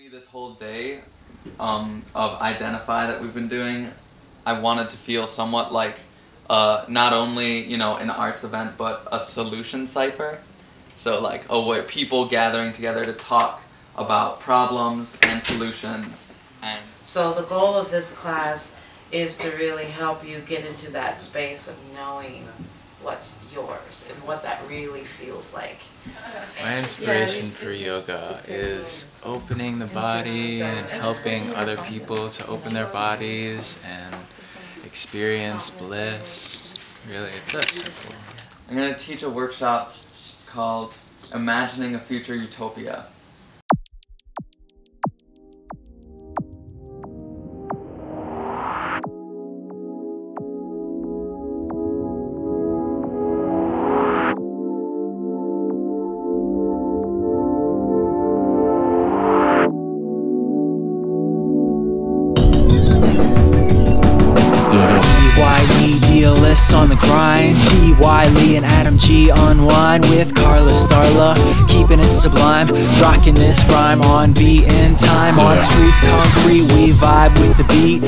me this whole day um, of identify that we've been doing. I wanted to feel somewhat like uh, not only you know an arts event but a solution cipher. So like a way people gathering together to talk about problems and solutions. And So the goal of this class is to really help you get into that space of knowing what's yours and what that really feels like. My inspiration for yoga is opening the body and helping other people to open their bodies and experience bliss. Really, it's that simple. i'm going to teach a workshop called imagining a future utopia On the grind. T.Y. Lee and Adam G. Unwind with Carla Starla. Keeping it sublime. Rocking this rhyme on beat in time. On streets concrete, we vibe with the beat.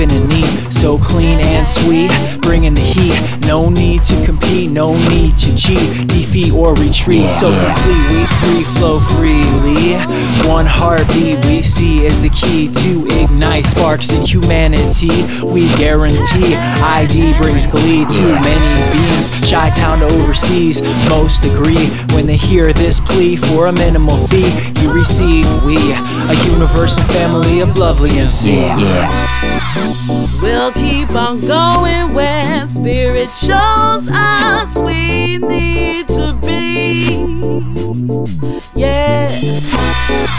Keeping it neat, so clean and sweet. Bringing the heat. No need to compete, no need to cheat. Defeat or retreat. So complete, we three flow freely. One heartbeat we see is the key to ignite sparks in humanity. We guarantee ID brings glee to many beings. Chi town to overseas, most agree when they hear this plea for a minimal fee. You receive we, a universal family of lovely MCs. We'll keep on going where spirit shows us we need to be. Yeah.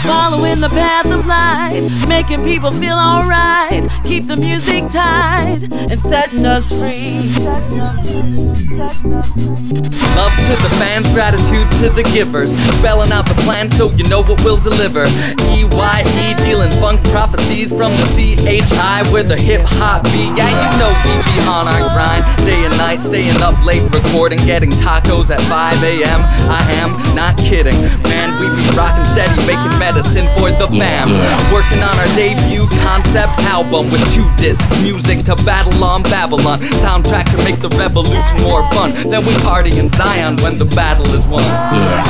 Following the path of light, making people feel alright. Keep the music tight and setting us free. Love to the fans, gratitude to the givers. Spelling out the plan so you know what we'll deliver. EYE dealing funk prophecies from the CHI with the hip hop beat. Yeah, you know we be on our grind. Day and night, staying up late, recording, getting tacos at 5 a.m. I am not kidding. Man, we be rocking steady, making medicine for the fam. Working on our debut concept album with two discs. Music to battle on Babylon. Soundtrack to make the revolution more fun. Then we party in Zion when the battle is won.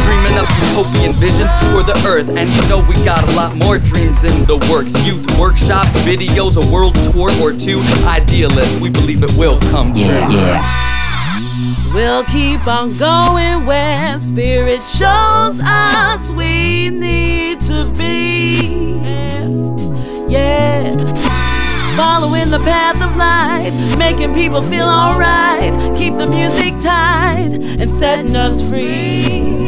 Dreaming up utopian visions for the earth. And you know we got a lot more dreams in the works. Youth workshops, videos, a world tour or two. Idealists, we believe it will come true. We'll keep on going where spirit shows us we need to be. Yeah. Following the path of light, making people feel alright. Keep the music tight and setting us free.